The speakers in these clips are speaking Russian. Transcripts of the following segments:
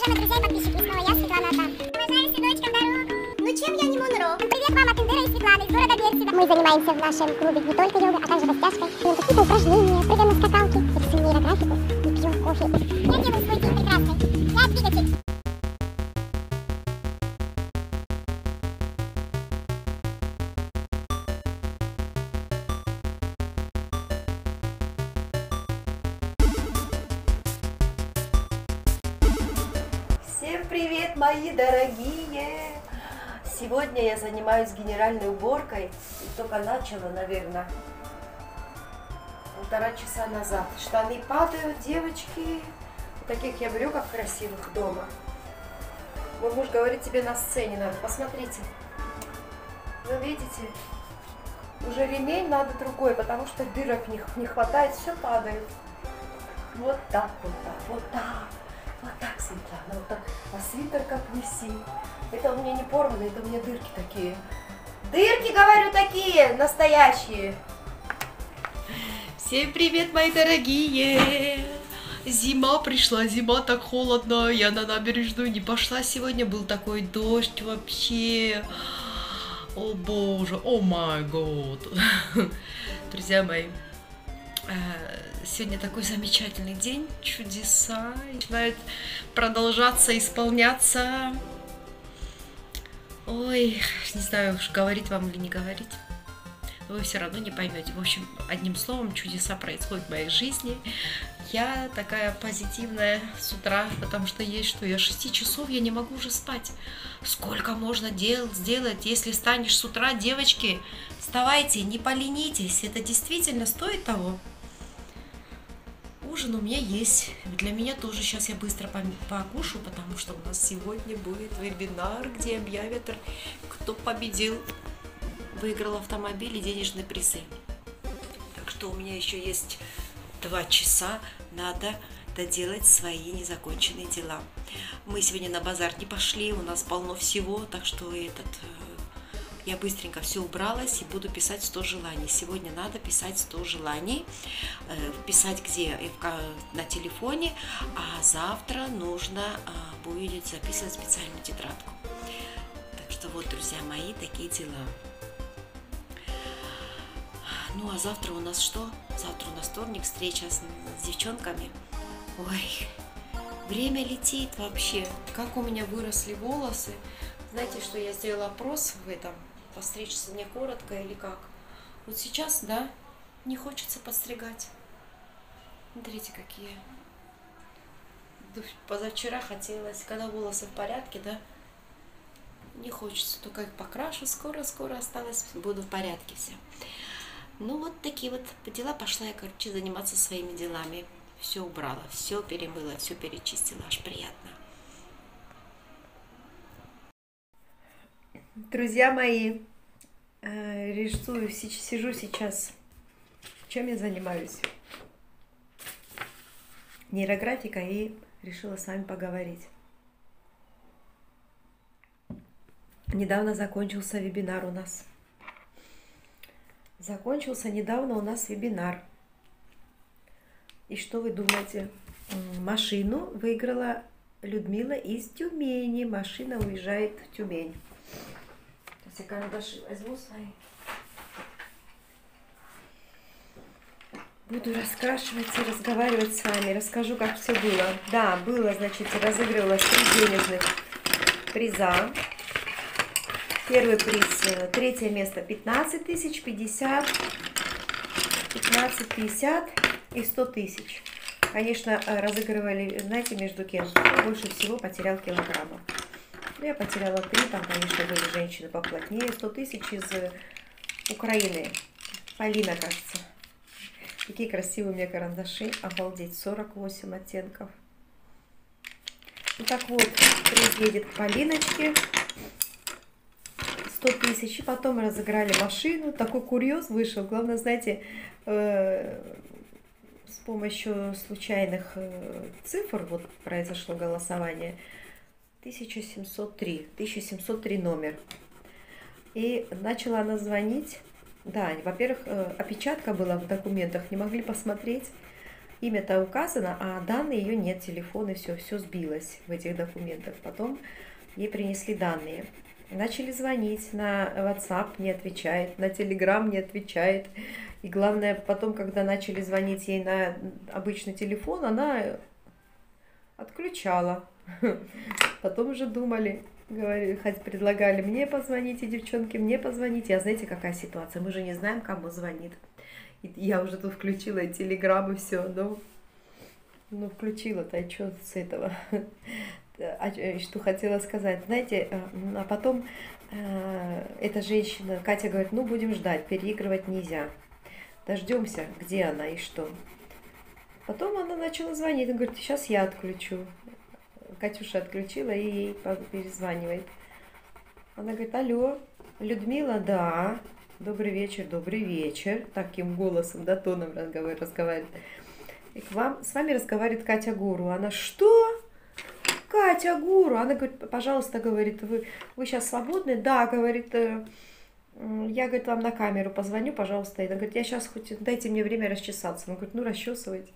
Уважаемые друзья и подписчики, снова я, Светлана Атан. Уважаемый сыночка, дорогу. Ну чем я не Монро? Привет вам от и Светланы из города Берсида. Мы занимаемся в нашем клубе не только йогой, а также растяжкой. Делаем какие-то упражнения, прыгаем на скакалке, рисуем нейрографику и пьем кофе. Я делаю свой день мои дорогие! Сегодня я занимаюсь генеральной уборкой и только начала, наверное, полтора часа назад. Штаны падают, девочки. В таких я брюках красивых дома. Мой муж говорит, тебе на сцене надо. Посмотрите. Вы видите? Уже ремень надо другой, потому что дырок не, хватает, все падает. Вот так, вот так, вот так. Вот так, Светлана, вот так. А свитер как висит. Это у меня не порвано, это у меня дырки такие. Дырки, говорю, такие, настоящие. Всем привет, мои дорогие! Зима пришла, зима так холодно, я на набережную не пошла сегодня, был такой дождь вообще. О боже, о май год. Друзья мои, э, сегодня такой замечательный день, чудеса начинают продолжаться, исполняться. Ой, не знаю, уж говорить вам или не говорить. Но вы все равно не поймете. В общем, одним словом, чудеса происходят в моей жизни. Я такая позитивная с утра, потому что есть что. Я 6 часов, я не могу уже спать. Сколько можно дел сделать, если станешь с утра, девочки? Вставайте, не поленитесь. Это действительно стоит того. Ужин у меня есть. Для меня тоже сейчас я быстро покушаю, потому что у нас сегодня будет вебинар, где объявят, кто победил, выиграл автомобиль и денежные призы. Так что у меня еще есть два часа, надо доделать свои незаконченные дела. Мы сегодня на базар не пошли, у нас полно всего, так что этот э, я быстренько все убралась и буду писать 100 желаний. Сегодня надо писать 100 желаний, э, писать где Э, на телефоне, а завтра нужно а, будет записывать специальную тетрадку. Так что вот, друзья мои, такие дела. Ну а завтра у нас что? Завтра у нас вторник, встреча с, с девчонками. Ой, время летит вообще. Как у меня выросли волосы. Знаете, что я сделала опрос в этом? Постричься мне коротко или как? Вот сейчас, да, не хочется подстригать. Смотрите, какие. Позавчера хотелось, когда волосы в порядке, да, не хочется, только их покрашу, скоро-скоро осталось, буду в порядке все. Ну вот такие вот дела, пошла я, короче, заниматься своими делами. Все убрала, все перемыла, все перечистила, аж приятно. Друзья мои, э, рисую, си- сижу сейчас. Чем я занимаюсь? Нейрографика и решила с вами поговорить. Недавно закончился вебинар у нас. Закончился недавно у нас вебинар. И что вы думаете? Машину выиграла Людмила из Тюмени. Машина уезжает в Тюмень. Сейчас я карандаши возьму свои. Буду раскрашивать и разговаривать с вами. Расскажу, как все было. Да, было, значит, разыгрывалось три денежных приза. Первый приз, э, третье место 15 тысяч, 50, 15, 50 и 100 тысяч. Конечно, э, разыгрывали, знаете, между кем? Больше всего потерял килограммов. Ну, я потеряла три, там, конечно, были женщины поплотнее. 100 тысяч из э, Украины. Полина, кажется. Какие красивые у меня карандаши. Обалдеть, 48 оттенков. Ну так вот, приз едет к Полиночке. 100 тысяч. И потом разыграли машину. Такой курьез вышел. Главное, знаете, э, с помощью случайных э, цифр вот произошло голосование. 1703. 1703 номер. И начала она звонить. Да, во-первых, э, опечатка была в документах, не могли посмотреть. имя-то указано, а данные ее нет, телефон и все, все сбилось в этих документах. Потом ей принесли данные. Начали звонить, на WhatsApp не отвечает, на Telegram не отвечает. И главное, потом, когда начали звонить ей на обычный телефон, она отключала. Потом уже думали, говорили, предлагали мне позвонить, и девчонки, мне позвонить. А знаете, какая ситуация? Мы же не знаем, кому звонит. И я уже тут включила и все. Ну, ну включила-то, а что с этого? А, что хотела сказать? Знаете, э, а потом э, эта женщина, Катя говорит, ну будем ждать, переигрывать нельзя. Дождемся, где она и что. Потом она начала звонить, она говорит, сейчас я отключу. Катюша отключила и ей перезванивает. Она говорит, алло, Людмила, да, добрый вечер, добрый вечер, таким голосом, да, тоном разговаривает. И к вам, с вами разговаривает Катя Гуру. Она, что? Катя Гуру. Она говорит, пожалуйста, говорит, вы, вы сейчас свободны? Да, говорит, э, я, говорит, вам на камеру позвоню, пожалуйста. И она говорит, я сейчас хоть дайте мне время расчесаться. Она говорит, ну расчесывайтесь.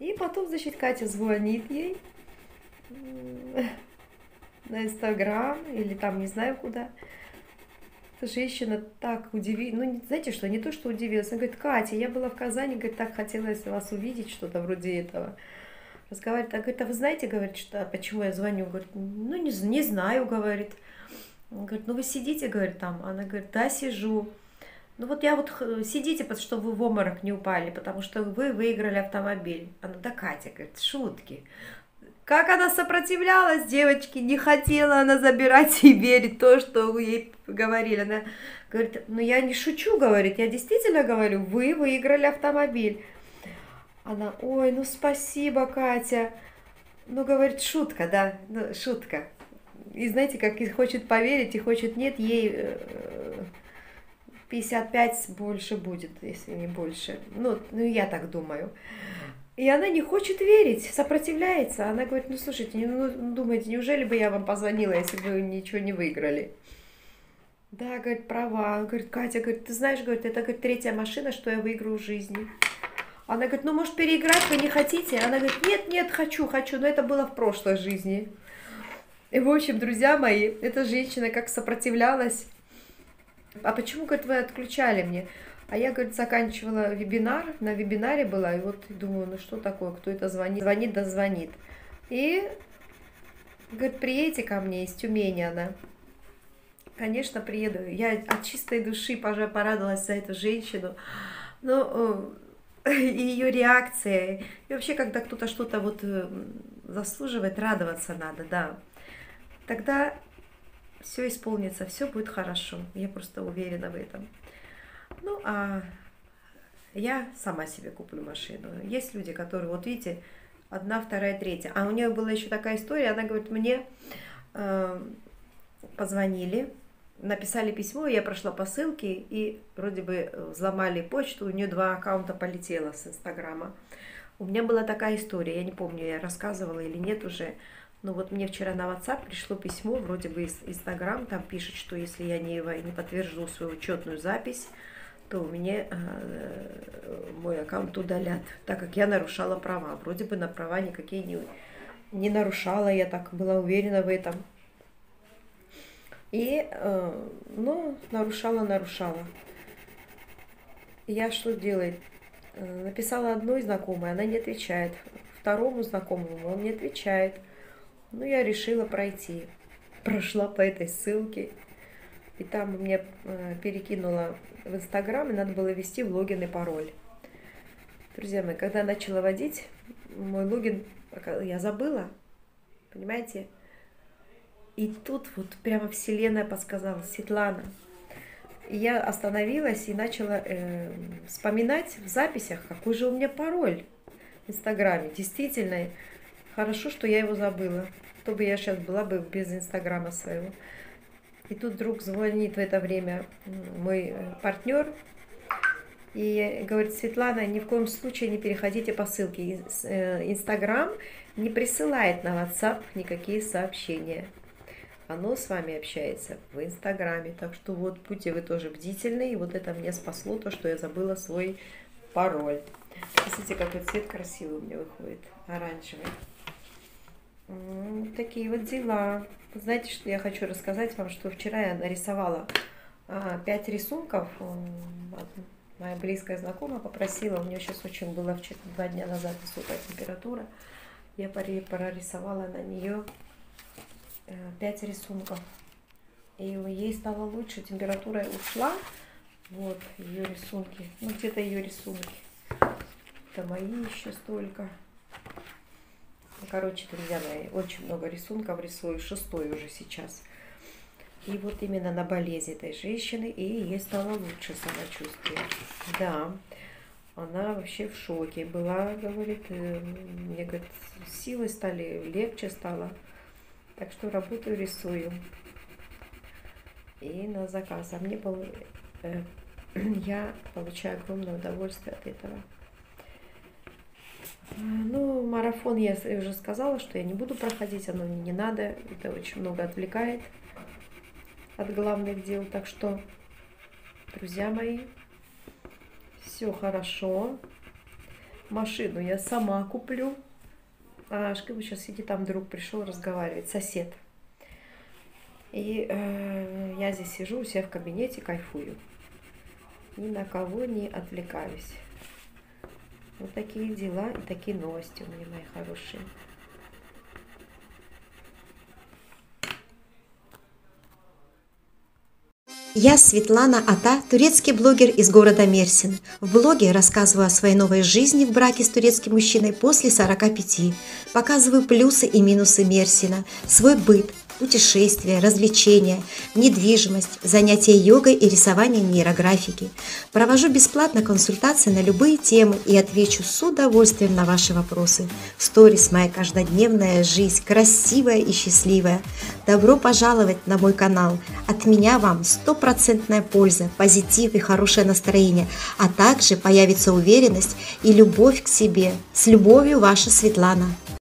И потом, значит, Катя звонит ей на Инстаграм или там не знаю куда. Эта женщина так удивилась, ну, знаете что, не то, что удивилась, она говорит, Катя, я была в Казани, говорит, так хотелось вас увидеть, что-то вроде этого. Разговаривает, а говорит, а вы знаете, говорит, что, почему я звоню? Говорит, ну, не, не знаю, говорит. Он говорит, ну, вы сидите, говорит, там. Она говорит, да, сижу. Ну, вот я вот, сидите, чтобы вы в обморок не упали, потому что вы выиграли автомобиль. Она, да, Катя, говорит, шутки. Как она сопротивлялась, девочки, не хотела она забирать и верить то, что ей говорили. Она говорит, ну я не шучу, говорит, я действительно говорю, вы выиграли автомобиль. Она, ой, ну спасибо, Катя. Ну, говорит, шутка, да, ну, шутка. И знаете, как и хочет поверить, и хочет нет, ей 55 э, больше будет, если не больше. Ну, ну я так думаю. И она не хочет верить, сопротивляется. Она говорит, ну слушайте, ну думаете, неужели бы я вам позвонила, если бы вы ничего не выиграли? Да, говорит, права. Говорит, Катя, говорит, ты знаешь, говорит, это говорит, третья машина, что я выиграю в жизни. Она говорит, ну может переиграть вы не хотите? Она говорит, нет, нет, хочу, хочу, но это было в прошлой жизни. И в общем, друзья мои, эта женщина как сопротивлялась. А почему, говорит, вы отключали мне? А я, говорит, заканчивала вебинар, на вебинаре была, и вот думаю, ну что такое, кто это звонит? Звонит, да звонит. И, говорит, приедете ко мне из Тюмени она. Конечно, приеду. Я от чистой души порадовалась за эту женщину. Ну, и ее реакция. И вообще, когда кто-то что-то вот э, заслуживает, радоваться надо, да. Тогда все исполнится, все будет хорошо. Я просто уверена в этом. Ну, а я сама себе куплю машину. Есть люди, которые, вот видите, одна, вторая, третья. А у нее была еще такая история, она говорит, мне э, позвонили, написали письмо, я прошла по ссылке, и вроде бы взломали почту, у нее два аккаунта полетело с Инстаграма. У меня была такая история, я не помню, я рассказывала или нет уже, но вот мне вчера на WhatsApp пришло письмо, вроде бы из Инстаграм, там пишет, что если я не, не подтвержу свою учетную запись, то у меня э, мой аккаунт удалят, так как я нарушала права. Вроде бы на права никакие не, не нарушала, я так была уверена в этом. И, э, ну, нарушала, нарушала. Я что делает? Э, написала одной знакомой, она не отвечает. Второму знакомому он не отвечает. Ну, я решила пройти. Прошла по этой ссылке. И там мне э, перекинула в Инстаграм, и надо было ввести в логин и пароль. Друзья мои, когда начала водить, мой логин я забыла, понимаете? И тут вот прямо вселенная подсказала, Светлана. И я остановилась и начала э, вспоминать в записях, какой же у меня пароль в Инстаграме. Действительно, хорошо, что я его забыла. То бы я сейчас была бы без Инстаграма своего. И тут вдруг звонит в это время мой э, партнер и говорит, Светлана, ни в коем случае не переходите по ссылке. Э, Инстаграм не присылает на WhatsApp никакие сообщения. Оно с вами общается в Инстаграме. Так что вот будьте вы тоже бдительны. И вот это мне спасло то, что я забыла свой пароль. Смотрите, какой цвет красивый у меня выходит, оранжевый. Вот такие вот дела. Знаете, что я хочу рассказать вам, что вчера я нарисовала а, пять рисунков. Моя близкая знакомая попросила, у нее сейчас очень было два дня назад высокая температура. Я прорисовала на нее э, пять рисунков. И ей стало лучше, температура ушла. Вот ее рисунки. Ну, где-то ее рисунки. Это мои еще столько. Короче, друзья мои, очень много рисунков рисую, шестой уже сейчас. И вот именно на болезнь этой женщины, и ей стало лучше самочувствие. Да, она вообще в шоке была, говорит, э, мне, говорит, силы стали, легче стало. Так что работаю, рисую. И на заказ. А мне был, э, я получаю огромное удовольствие от этого. Ну, марафон я уже сказала, что я не буду проходить, оно мне не надо. Это очень много отвлекает от главных дел. Так что, друзья мои, все хорошо. Машину я сама куплю. А Шкиву сейчас сидит, там друг пришел разговаривать, сосед. И э, я здесь сижу у себя в кабинете, кайфую. Ни на кого не отвлекаюсь. Вот такие дела и такие новости у меня, мои хорошие. Я Светлана Ата, турецкий блогер из города Мерсин. В блоге рассказываю о своей новой жизни в браке с турецким мужчиной после 45. Показываю плюсы и минусы Мерсина, свой быт, путешествия, развлечения, недвижимость, занятия йогой и рисование нейрографики. Провожу бесплатно консультации на любые темы и отвечу с удовольствием на ваши вопросы. Сторис моя каждодневная жизнь, красивая и счастливая. Добро пожаловать на мой канал. От меня вам стопроцентная польза, позитив и хорошее настроение, а также появится уверенность и любовь к себе. С любовью, ваша Светлана.